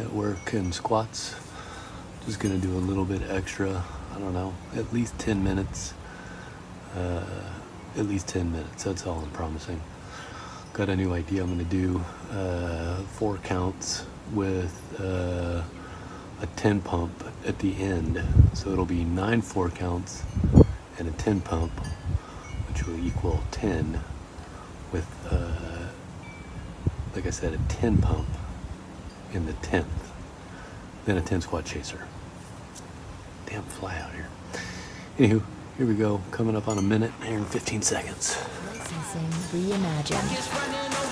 at work and squats. Just gonna do a little bit extra. I don't know, at least 10 minutes. Uh, at least 10 minutes. That's all I'm promising. Got a new idea. I'm gonna do uh, four counts with uh, a 10 pump at the end. So it'll be nine four counts and a 10 pump, which will equal 10 with, uh, like I said, a 10 pump in the 10th, then a 10 squat chaser. Damn fly out here. Anywho, here we go. Coming up on a minute here in 15 seconds. Licensing reimagined.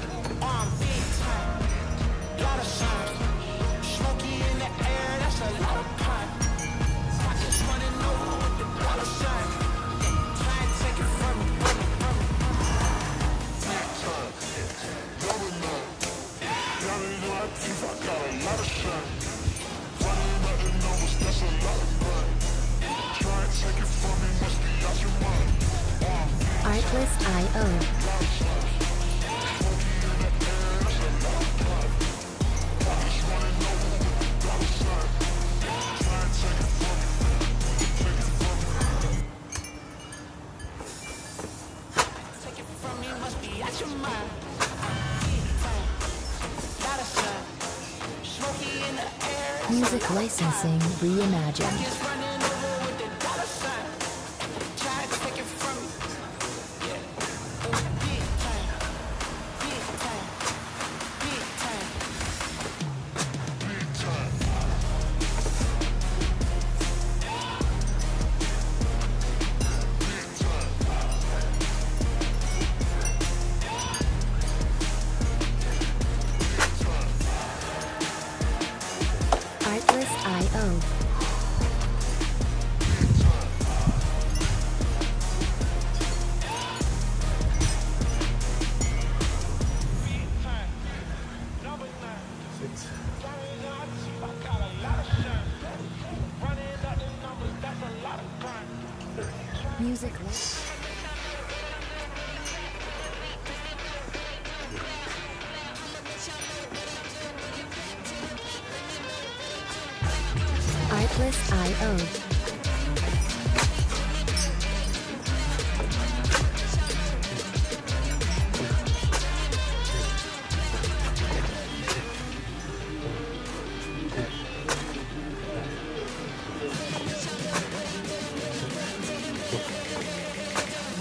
Reimagined.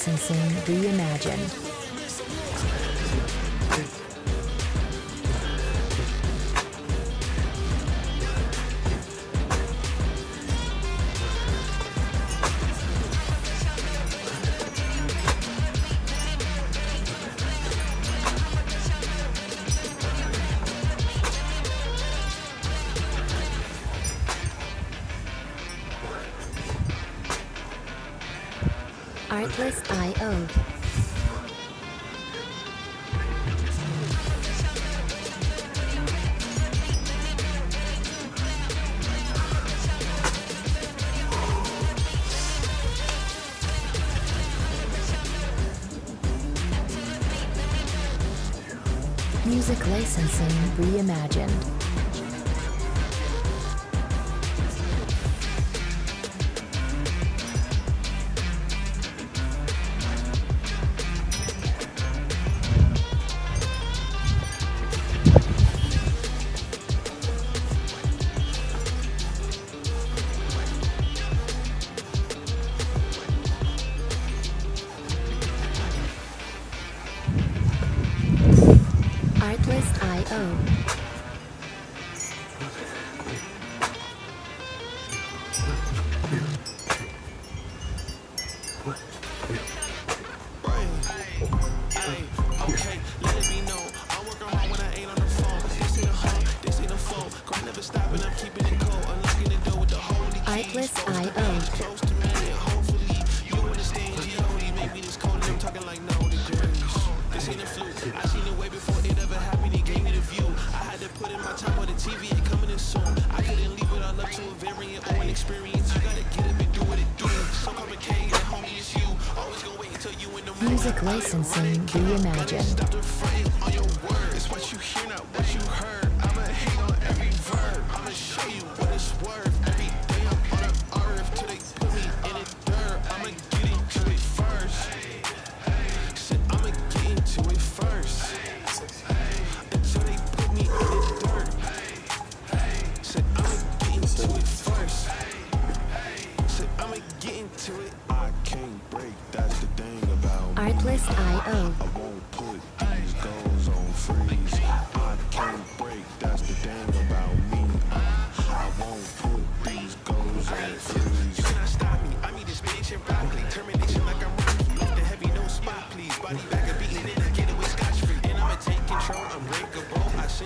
licensing reimagined. Artlist I O. Reckless I.O. I seen way before it ever happened, me the view. I had to put in my time on the TV, coming soon. I couldn't leave it all up to a variant or an experience. You gotta get and do what it do. So complicated, you. Always gonna wait you the. Music licensing reimagined.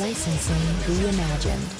Licensing Reimagined.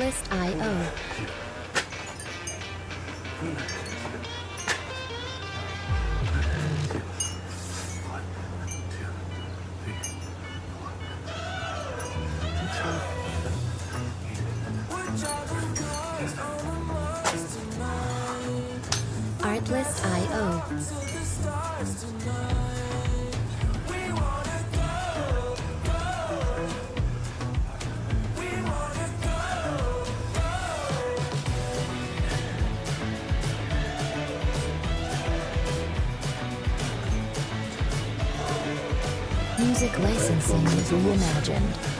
Artlist.io. licensing reimagined.